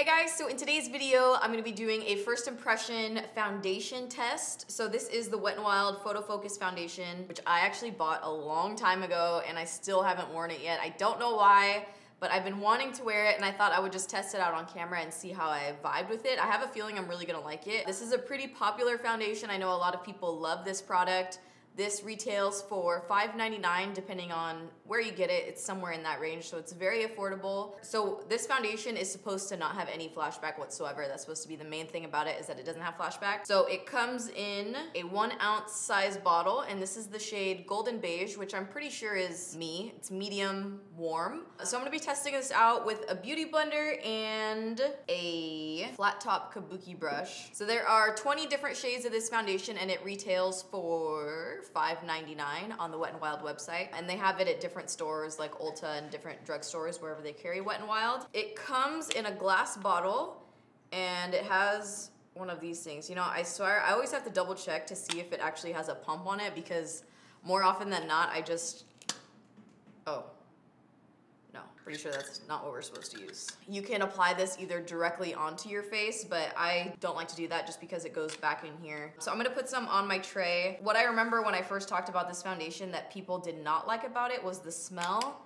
Hey guys, so in today's video, I'm gonna be doing a first impression foundation test. So this is the Wet n Wild Photo Focus Foundation, which I actually bought a long time ago and I still haven't worn it yet. I don't know why, but I've been wanting to wear it and I thought I would just test it out on camera and see how I vibe with it. I have a feeling I'm really gonna like it. This is a pretty popular foundation. I know a lot of people love this product. This retails for $5.99 depending on where you get it. It's somewhere in that range, so it's very affordable. So this foundation is supposed to not have any flashback whatsoever. That's supposed to be the main thing about it is that it doesn't have flashback. So it comes in a one ounce size bottle, and this is the shade Golden Beige, which I'm pretty sure is me. It's medium warm. So I'm gonna be testing this out with a beauty blender and a flat top kabuki brush. So there are 20 different shades of this foundation and it retails for $5.99 on the Wet n Wild website. And they have it at different stores like Ulta and different drugstores wherever they carry Wet n Wild. It comes in a glass bottle and it has one of these things. You know, I swear, I always have to double check to see if it actually has a pump on it because more often than not, I just, oh, no, pretty sure that's not what we're supposed to use. You can apply this either directly onto your face, but I don't like to do that just because it goes back in here. So I'm gonna put some on my tray. What I remember when I first talked about this foundation that people did not like about it was the smell.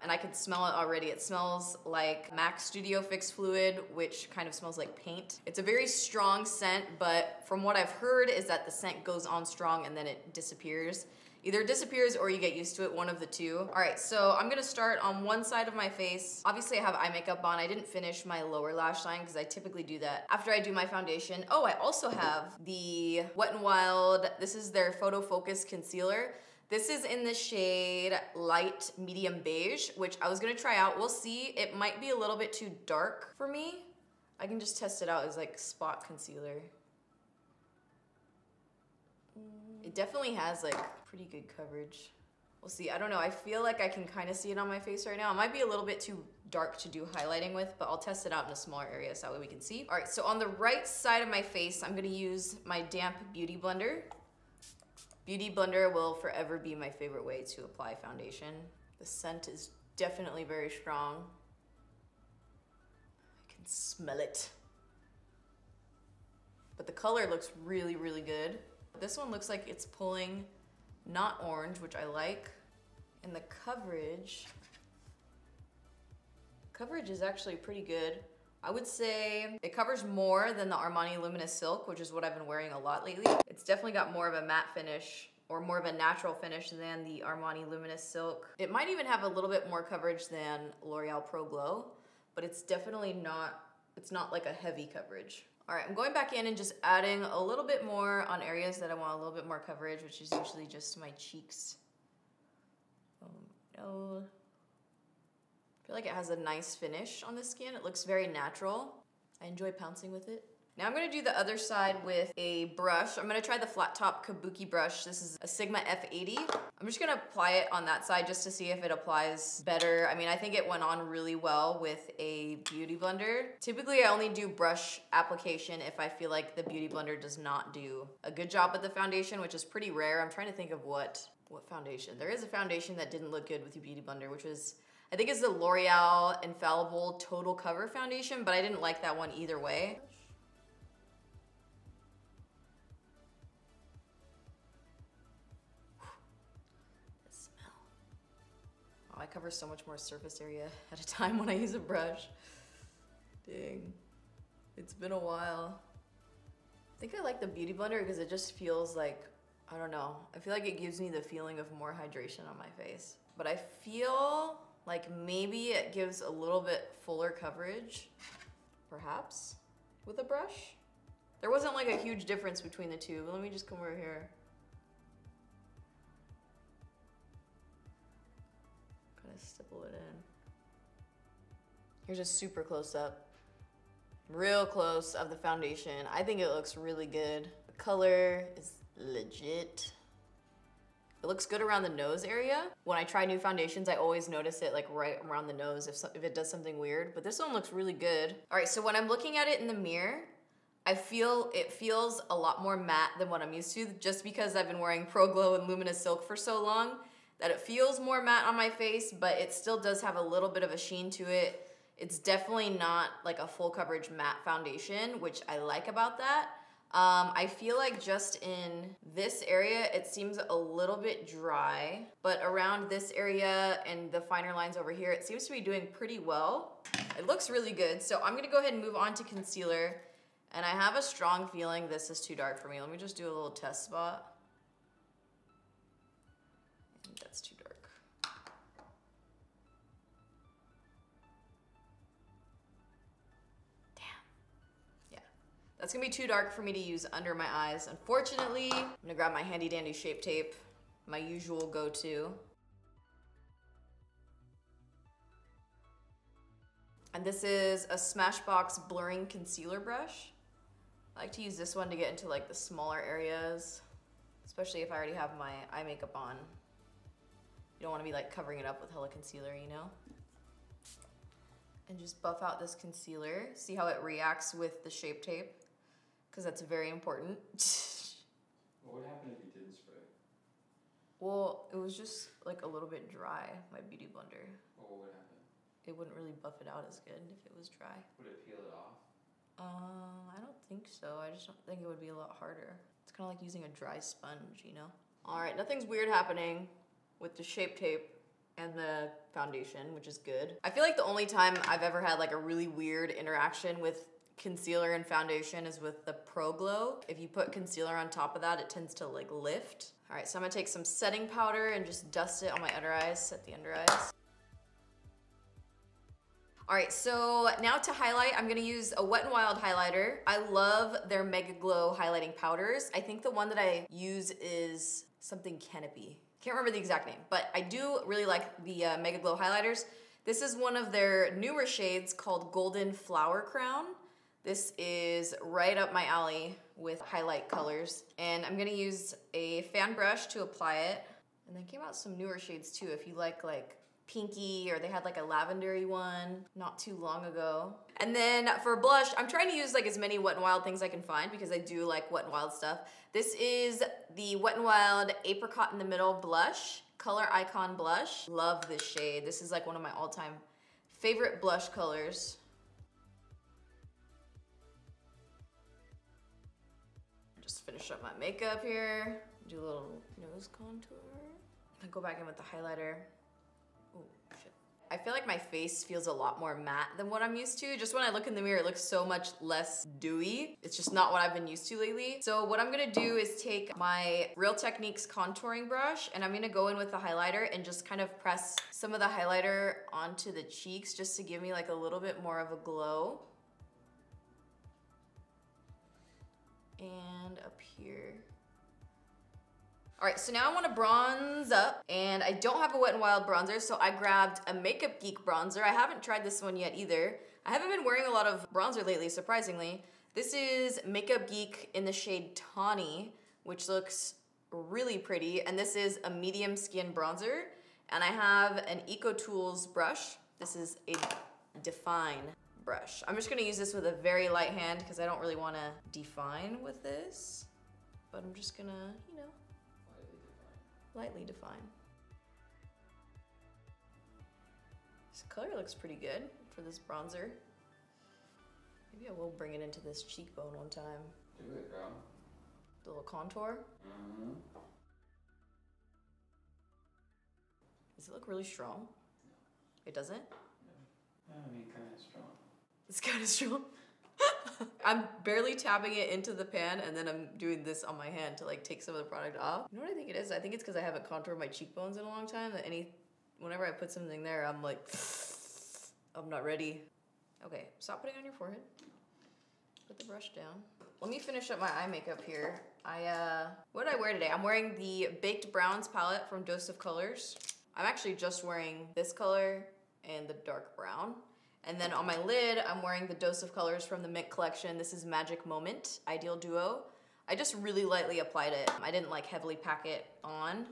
And I could smell it already. It smells like MAC Studio Fix Fluid, which kind of smells like paint. It's a very strong scent, but from what I've heard is that the scent goes on strong and then it disappears. Either it disappears or you get used to it, one of the two. All right, so I'm gonna start on one side of my face. Obviously I have eye makeup on. I didn't finish my lower lash line because I typically do that after I do my foundation. Oh, I also have the Wet n Wild, this is their Photo Focus Concealer. This is in the shade light medium beige, which I was gonna try out. We'll see. It might be a little bit too dark for me. I can just test it out as like spot concealer. It definitely has like pretty good coverage. We'll see. I don't know. I feel like I can kind of see it on my face right now. It might be a little bit too dark to do highlighting with, but I'll test it out in a smaller area so that way we can see. All right, so on the right side of my face, I'm gonna use my damp beauty blender. Beauty blender will forever be my favorite way to apply foundation. The scent is definitely very strong. I can smell it. But the color looks really, really good. This one looks like it's pulling not orange, which I like. And the coverage, coverage is actually pretty good. I would say it covers more than the Armani Luminous Silk, which is what I've been wearing a lot lately. It's definitely got more of a matte finish or more of a natural finish than the Armani Luminous Silk. It might even have a little bit more coverage than L'Oreal Pro Glow, but it's definitely not, it's not like a heavy coverage. All right, I'm going back in and just adding a little bit more on areas that I want a little bit more coverage, which is usually just my cheeks. Oh no. I feel like it has a nice finish on the skin. It looks very natural. I enjoy pouncing with it. Now I'm gonna do the other side with a brush. I'm gonna try the flat top kabuki brush. This is a Sigma F80. I'm just gonna apply it on that side just to see if it applies better. I mean, I think it went on really well with a beauty blender. Typically, I only do brush application if I feel like the beauty blender does not do a good job with the foundation, which is pretty rare. I'm trying to think of what, what foundation. There is a foundation that didn't look good with the beauty blender, which was I think it's the L'Oreal Infallible Total Cover Foundation, but I didn't like that one either way. I cover so much more surface area at a time when I use a brush. Dang. It's been a while. I think I like the Beauty Blender because it just feels like, I don't know. I feel like it gives me the feeling of more hydration on my face. But I feel like maybe it gives a little bit fuller coverage, perhaps, with a brush. There wasn't like a huge difference between the two, but let me just come over here. Stipple it in. Here's a super close up. Real close of the foundation. I think it looks really good. The color is legit. It looks good around the nose area. When I try new foundations, I always notice it like right around the nose if, so, if it does something weird, but this one looks really good. All right, so when I'm looking at it in the mirror, I feel it feels a lot more matte than what I'm used to just because I've been wearing Pro Glow and Luminous Silk for so long that it feels more matte on my face, but it still does have a little bit of a sheen to it. It's definitely not like a full coverage matte foundation, which I like about that. Um, I feel like just in this area, it seems a little bit dry, but around this area and the finer lines over here, it seems to be doing pretty well. It looks really good. So I'm gonna go ahead and move on to concealer. And I have a strong feeling this is too dark for me. Let me just do a little test spot. That's too dark. Damn. Yeah. That's gonna be too dark for me to use under my eyes. Unfortunately, I'm gonna grab my handy dandy shape tape, my usual go-to. And this is a Smashbox blurring concealer brush. I like to use this one to get into like the smaller areas, especially if I already have my eye makeup on. Don't wanna be like covering it up with hella concealer, you know? And just buff out this concealer. See how it reacts with the shape tape because that's very important. what would happen if you didn't spray? Well, it was just like a little bit dry, my beauty blender. Well, what would happen? It wouldn't really buff it out as good if it was dry. Would it peel it off? Uh, I don't think so. I just don't think it would be a lot harder. It's kind of like using a dry sponge, you know? All right, nothing's weird happening with the shape tape and the foundation, which is good. I feel like the only time I've ever had like a really weird interaction with concealer and foundation is with the Pro Glow. If you put concealer on top of that, it tends to like lift. All right, so I'm gonna take some setting powder and just dust it on my under eyes, set the under eyes. All right, so now to highlight, I'm gonna use a Wet n Wild highlighter. I love their Mega Glow highlighting powders. I think the one that I use is something Canopy. Can't remember the exact name, but I do really like the uh, Mega Glow highlighters. This is one of their newer shades called Golden Flower Crown. This is right up my alley with highlight colors. And I'm gonna use a fan brush to apply it. And they came out some newer shades too if you like like pinky or they had like a lavendery one not too long ago. And then for blush, I'm trying to use like as many Wet n Wild things I can find because I do like Wet n Wild stuff. This is the Wet n Wild Apricot in the Middle blush, Color Icon blush. Love this shade. This is like one of my all-time favorite blush colors. Just finish up my makeup here. Do a little nose contour. And go back in with the highlighter. I feel like my face feels a lot more matte than what I'm used to. Just when I look in the mirror, it looks so much less dewy. It's just not what I've been used to lately. So what I'm gonna do is take my Real Techniques contouring brush and I'm gonna go in with the highlighter and just kind of press some of the highlighter onto the cheeks just to give me like a little bit more of a glow. and up here. All right, so now I wanna bronze up and I don't have a Wet n Wild bronzer, so I grabbed a Makeup Geek bronzer. I haven't tried this one yet either. I haven't been wearing a lot of bronzer lately, surprisingly. This is Makeup Geek in the shade Tawny, which looks really pretty. And this is a medium skin bronzer. And I have an EcoTools brush. This is a Define brush. I'm just gonna use this with a very light hand because I don't really wanna define with this, but I'm just gonna, you know, lightly define. This color looks pretty good for this bronzer. Maybe I will bring it into this cheekbone one time. Do it, girl. The little contour. Mm-hmm. Does it look really strong? It doesn't? No. I mean, kind of strong. It's kind of strong. I'm barely tapping it into the pan and then I'm doing this on my hand to like take some of the product off. You know what I think it is? I think it's because I haven't contoured my cheekbones in a long time that any, whenever I put something there, I'm like, I'm not ready. Okay, stop putting on your forehead. Put the brush down. Let me finish up my eye makeup here. I, uh, what did I wear today? I'm wearing the Baked Browns palette from Dose of Colors. I'm actually just wearing this color and the dark brown. And then on my lid, I'm wearing the Dose of Colors from the Mint collection. This is Magic Momint Ideal Duo. I just really lightly applied it. I didn't like heavily pack it on.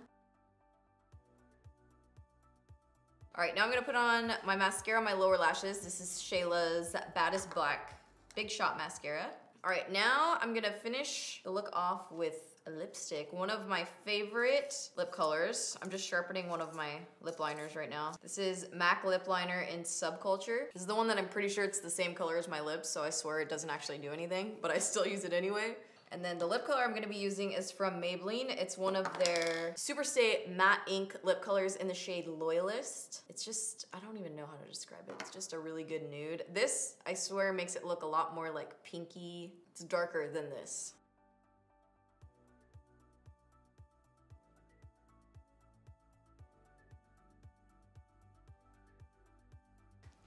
All right, now I'm gonna put on my mascara on my lower lashes. This is Shayla's Baddest Black Big Shot Mascara. All right, now I'm gonna finish the look off with lipstick. One of my favorite lip colors. I'm just sharpening one of my lip liners right now. This is MAC lip liner in Subculture. This is the one that I'm pretty sure it's the same color as my lips, so I swear it doesn't actually do anything, but I still use it anyway. And then the lip color I'm gonna be using is from Maybelline. It's one of their Superstay Matte Ink lip colors in the shade Loyalist. It's just, I don't even know how to describe it. It's just a really good nude. This, I swear, makes it look a lot more like pinky. It's darker than this.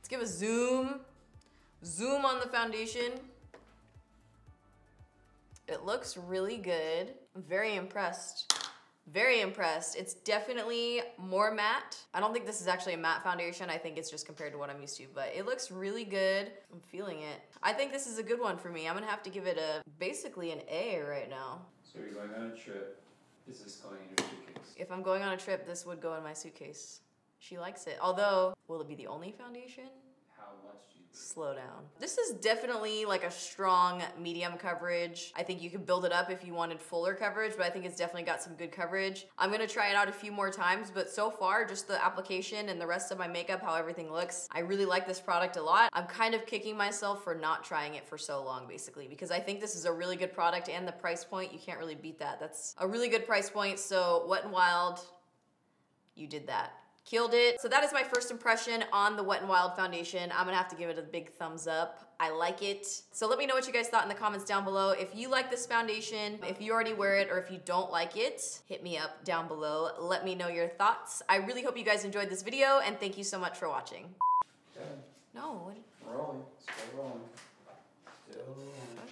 Let's give a zoom. Zoom on the foundation. It looks really good. I'm very impressed. Very impressed. It's definitely more matte. I don't think this is actually a matte foundation. I think it's just compared to what I'm used to, but it looks really good. I'm feeling it. I think this is a good one for me. I'm gonna have to give it a, basically an A right now. So you're going on a trip. Is this going in your suitcase? If I'm going on a trip, this would go in my suitcase. She likes it. Although, will it be the only foundation? How much you slow down. This is definitely like a strong medium coverage. I think you could build it up if you wanted fuller coverage, but I think it's definitely got some good coverage. I'm gonna try it out a few more times, but so far, just the application and the rest of my makeup, how everything looks, I really like this product a lot. I'm kind of kicking myself for not trying it for so long, basically, because I think this is a really good product and the price point, you can't really beat that. That's a really good price point, so Wet n Wild, you did that. Killed it. So that is my first impression on the Wet n Wild foundation. I'm gonna have to give it a big thumbs up. I like it. So let me know what you guys thought in the comments down below. If you like this foundation, if you already wear it, or if you don't like it, hit me up down below. Let me know your thoughts. I really hope you guys enjoyed this video, and thank you so much for watching. No, what- Rolling. Still rolling. Still rolling.